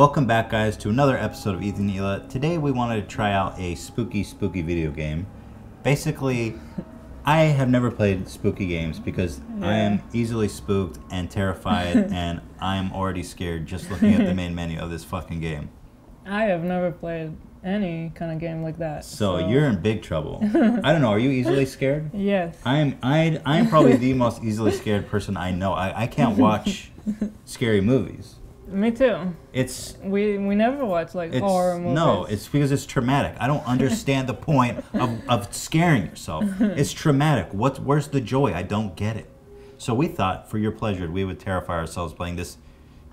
Welcome back, guys, to another episode of Ethan Hila. Today, we wanted to try out a spooky, spooky video game. Basically, I have never played spooky games because I am easily spooked and terrified, and I am already scared just looking at the main menu of this fucking game. I have never played any kind of game like that. So you're in big trouble. I don't know. Are you easily scared? Yes. I'm I I'm probably the most easily scared person I know. I, I can't watch scary movies. Me too. It's We we never watch like horror movies. no, it's because it's traumatic. I don't understand the point of, of scaring yourself. It's traumatic. What's where's the joy? I don't get it. So we thought, for your pleasure, we would terrify ourselves playing this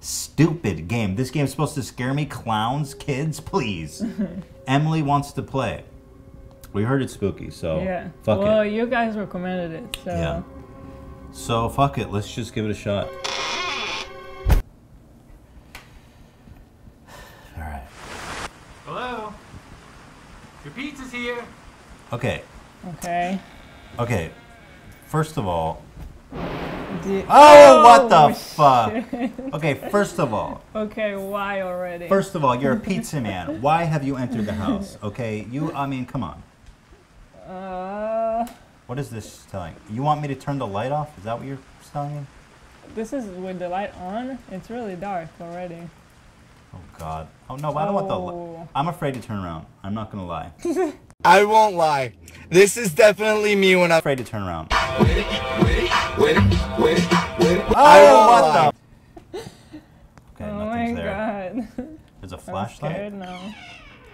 stupid game. This game's supposed to scare me. Clowns, kids, please. Emily wants to play. We heard it's spooky, so yeah. fuck well, it. you guys recommended it, so Yeah. So fuck it. Let's just give it a shot. All right. Hello? Your pizza's here. Okay. okay. Okay. First of all, Do- Oh, what the Oh, fuck? Okay, first of all, okay, why already? first of all, you're a pizza man. Why have you entered the house? Okay, you. I mean, come on. Uh, What is this telling? You want me to turn the light off? Is that what you're telling me? this is with the light on. It's really dark already. Oh God. Oh no, I don't want the. Li- Oh. I'm afraid to turn around. I'm not gonna lie. I won't lie. This is definitely me when I'm. afraid to turn around. I Oh, what the? Okay, oh my nothing's there. god. There's a I'm flashlight. scared now.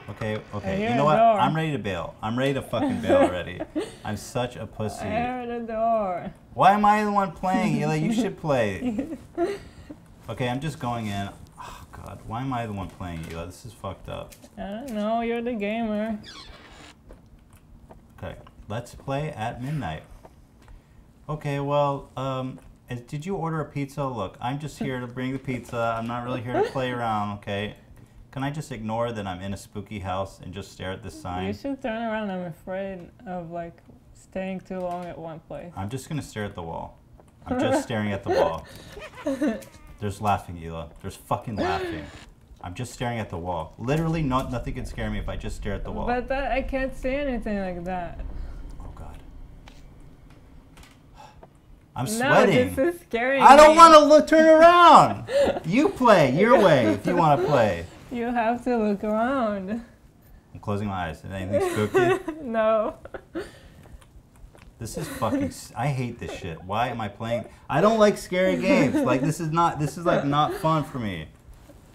Okay, okay. You know what? door. I'm ready to bail. I'm ready to fucking bail already. I'm such a pussy. I heard the door. Why am I the one playing? Hila, you should play. Okay, I'm just going in. Oh God, why am I the one playing? Hila, this is fucked up. I don't know. You're the gamer. Okay, let's play at midnight. Okay, well, um, did you order a pizza? Look, I'm just here to bring the pizza. I'm not really here to play around. Okay, can I just ignore that I'm in a spooky house and just stare at this sign? You should turn around. I'm afraid of like staying too long at one place. I'm just gonna stare at the wall. I'm just staring at the wall. There's laughing, Hila. There's fucking laughing. I'm just staring at the wall. Literally, not nothing can scare me if I just stare at the wall. But that, I can't see anything like that. oh God. I'm sweating. No, this is scary. I don't want to look. Turn around. you play your way if you want to play. You have to look around. I'm closing my eyes. Is anything spooky? no. This is fucking. I hate this shit. Why am I playing? I don't like scary games. Like this is not. This is like not fun for me.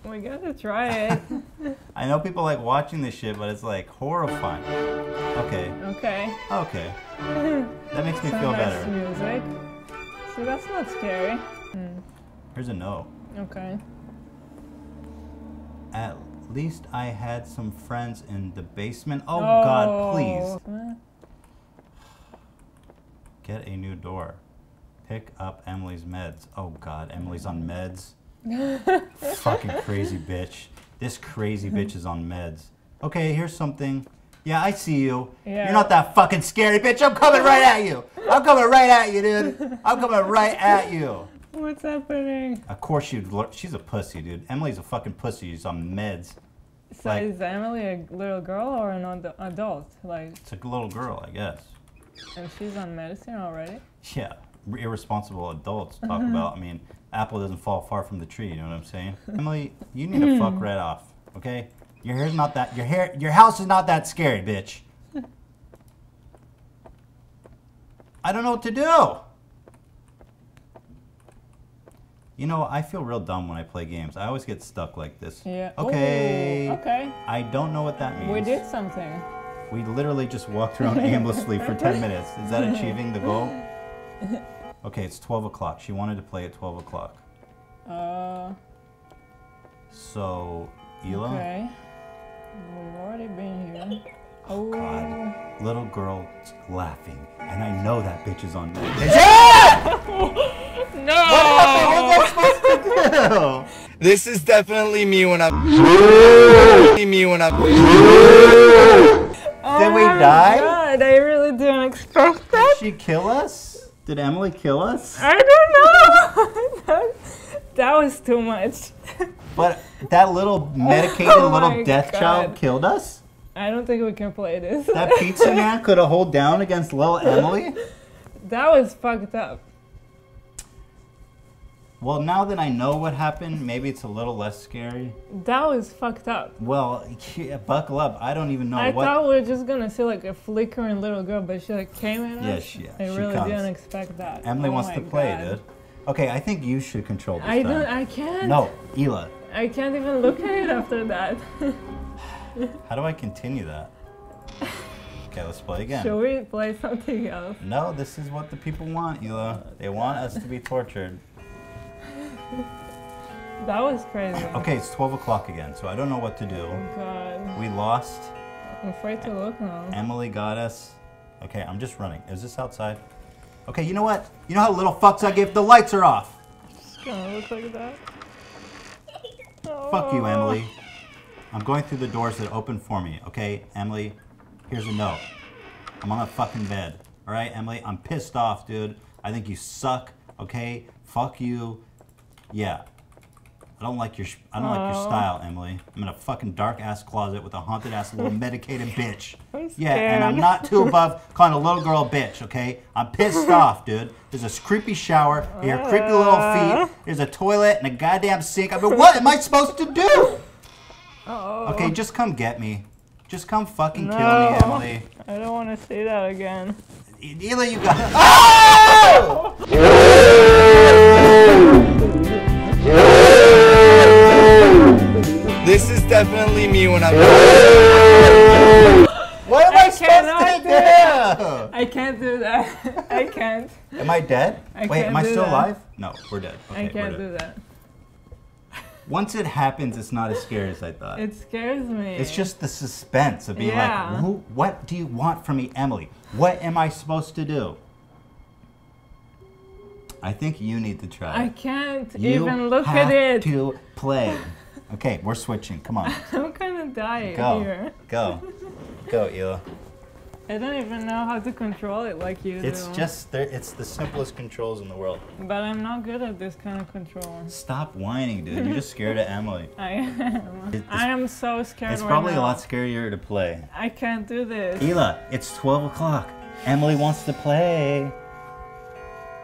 We gotta try it. I know people like watching this shit, but it's like horrifying. Okay. okay. Okay. That makes me Some feel nice better. music. See, that's not scary. Hmm. Here's a no. Okay. At least I had some friends in the basement. Oh, God, please. please. Get a new door. Pick up Emily's meds. Oh God, Emily's on meds. Fucking crazy bitch. This crazy bitch is on meds. Okay, here's something. Yeah, I see you. Yeah. You're not that fucking scary bitch. I'm coming right at you. I'm coming right at you, dude. I'm coming right at you. What's happening? Of course you'd. She's a pussy, dude. Emily's a fucking pussy. She's on meds. So Like- is Emily a little girl or an adult? Like, It's a little girl, I guess. and she's on medicine already? Yeah, irresponsible adults talk about. I mean, apple doesn't fall far from the tree. You know what I'm saying? Emily, you need to fuck hmm. right off. Okay, your hair's not that. Your hair, your house is not that scary, bitch. I don't know what to do. You know, I feel real dumb when I play games. I always get stuck like this. Yeah. Okay. Ooh, okay. I don't know what that means. We did something. We literally just walked around aimlessly for 10 minutes. Is that achieving the goal? Okay, it's 12 o'clock. She wanted to play at 12 o'clock. Uh, So, Hila, okay. We've already been here. Oh, God. Oh. little girl laughing, and I know that bitch is on. no! This is definitely me when I'm. me when I'm. Oh Did we my die? God, I really didn't expect that. she kill us? Did Emily kill us? I don't know. that, that was too much. But that little medicated Oh little death child killed us? I don't think we can play this. That pizza man could have hold down against little Emily? that was fucked up. Well, now that I know what happened, maybe it's a little less scary. That was fucked up. Well, yeah, buckle up. I don't even know I what. thought we were just gonna see like a flickering little girl, but she like came at us. Yeah, she- yeah, I she really comes. didn't expect that. Emily Oh wants to play, God. dude. Okay, I think you should control this I time. don't. I can't. No, Hila. I can't even look at it after that. How do I continue that? Okay, let's play again. Should we play something else? No, this is what the people want, Hila. They want us to be tortured. That was crazy. Okay, it's 12 o'clock again, so I don't know what to do. Oh God, We lost. I'm afraid to look now. Emily got us. Okay, I'm just running. Is this outside? Okay, you know what? You know how little fucks I give? The lights are off. It's gonna look like that. Fuck you. Emily. I'm going through the doors that open for me, okay? Emily, here's a note. I'm on a fucking bed. All right, Emily? I'm pissed off, dude. I think you suck, okay? Fuck you. Yeah. I don't like your I don't like your style, Emily. I'm in a fucking dark ass closet with a haunted ass little medicated bitch. I'm Yeah, and I'm not too above calling a little girl a bitch, okay? I'm pissed off, dude. There's a creepy shower, you hear creepy little uh. feet, there's a toilet and a goddamn sink. I mean, what am I supposed to do? Oh. Okay, just come get me. Just come fucking kill me, Emily. I don't want to say that again. Ela, you got. Oh! This is definitely me when I'm. What am I I, supposed cannot do to I can't do that. I can't. Am I dead? I Wait, am I still that. alive? No, we're dead. Okay, I can't dead. do that. Once it happens, it's not as scary as I thought. It scares me. It's just the suspense of being Yeah. like, Who, what do you want from me, Emily? What am I supposed to do? I think you need to try. I can't You even look at it. to play. Okay, we're switching. Come on. I'm gonna die Go. here. Go. Go, Hila. I don't even know how to control it like you It's do. It's just, it's the simplest controls in the world. But I'm not good at this kind of control. Stop whining, dude. You're just scared of Emily. I am. It's- I am so scared. It's right probably a lot scarier to play. I can't do this. Hila, it's 12 o'clock. Emily wants to play.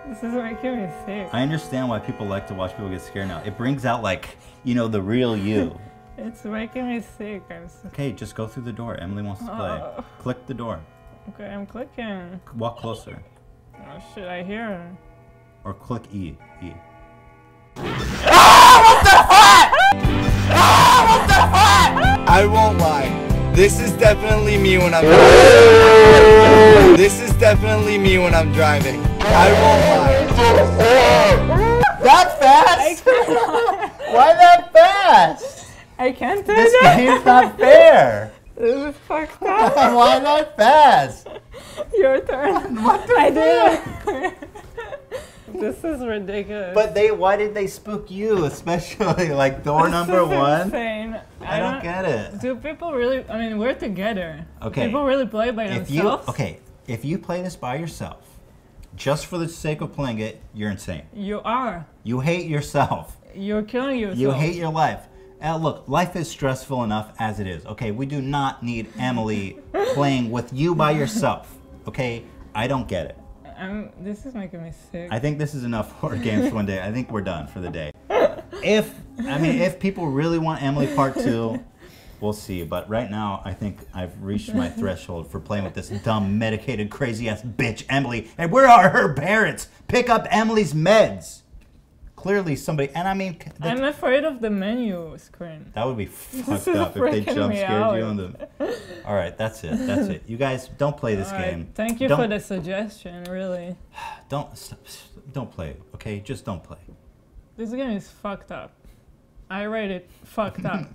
This is making me sick. I understand why people like to watch people get scared now. It brings out, like, you know, the real you. It's making me sick. I'm. Okay, just go through the door. Emily wants to play. Oh. Click the door. Okay, I'm clicking. Walk closer. Oh shit, I hear her. Or click E. E. Ah, ah, I won't lie. This is definitely me when I'm. This is definitely me when I'm driving. I won't lie. That fast? Why that fast? I can't do This that. game's not fair. This is fucked up. Why that fast? Your turn. What the I did this is ridiculous. But they, why did they spook you, especially like door This number is one? Insane. I don't get it. Do people really? I mean, we're together. Okay. People really play by If you themselves. okay, if you play this by yourself, just for the sake of playing it, you're insane. You are. You hate yourself. You're killing yourself. You hate your life. Uh, look, life is stressful enough as it is. Okay, we do not need Emily playing with you by yourself. Okay, I don't get it. I'm, this is making me sick. I think this is enough horror games for one day. I think we're done for the day. If I mean, if people really want Emily Part Two, we'll see. But right now, I think I've reached my threshold for playing with this dumb, medicated, crazy ass bitch Emily. And where are her parents? Pick up Emily's meds. Clearly, somebody. And I mean, I'm afraid of the menu screen. that would be fucked up if they jump scared you on them. All right, that's it. That's it. You guys don't play this right, game. Thank you Don't- for the suggestion. Really, Don't stop, don't play. Okay, just don't play. this game is fucked up. I rate it fucked up.